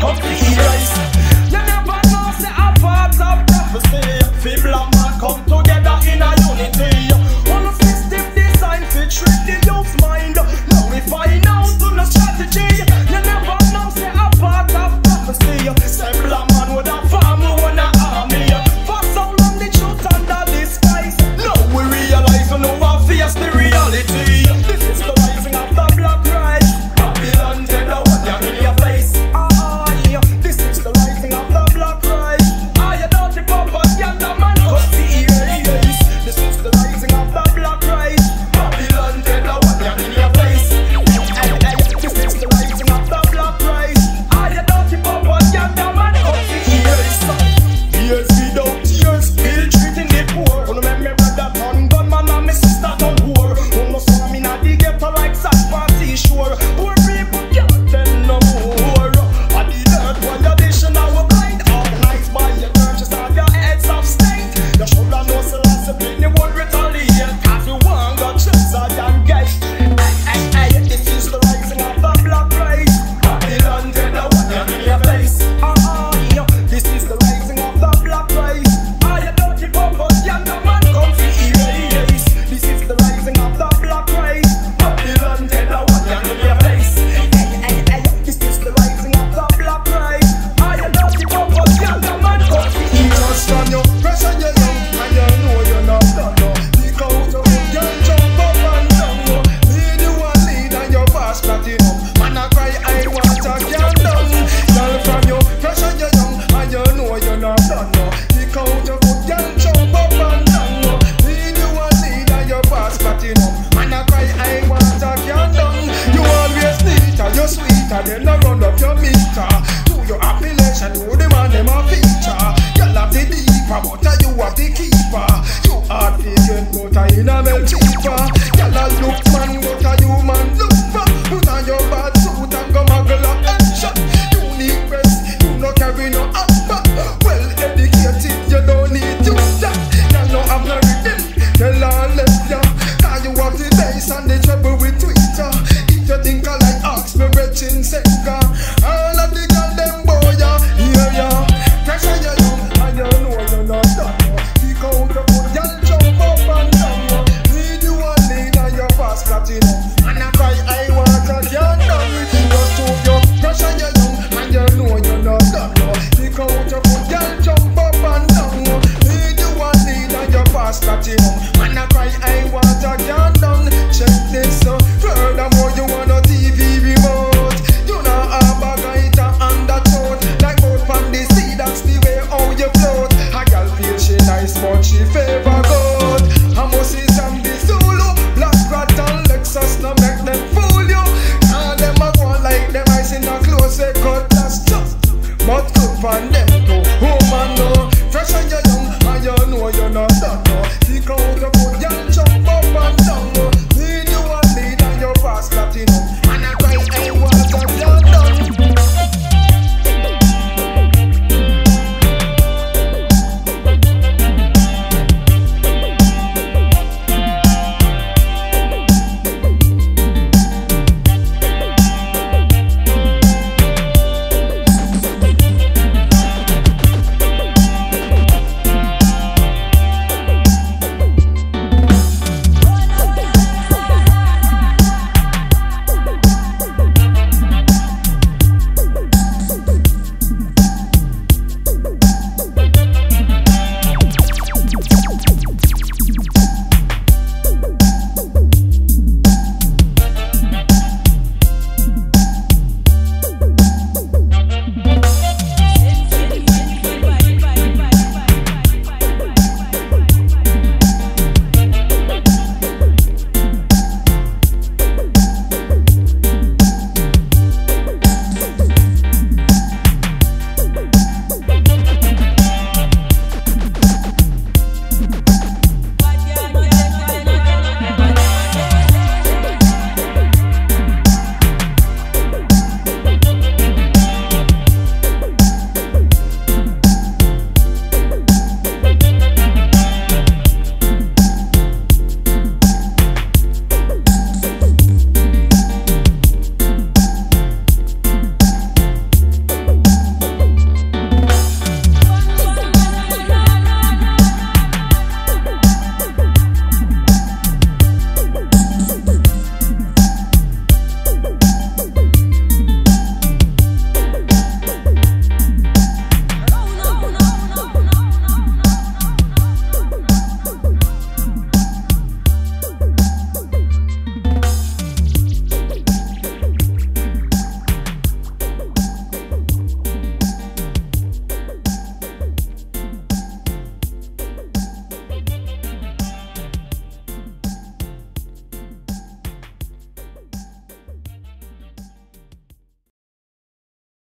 top she favor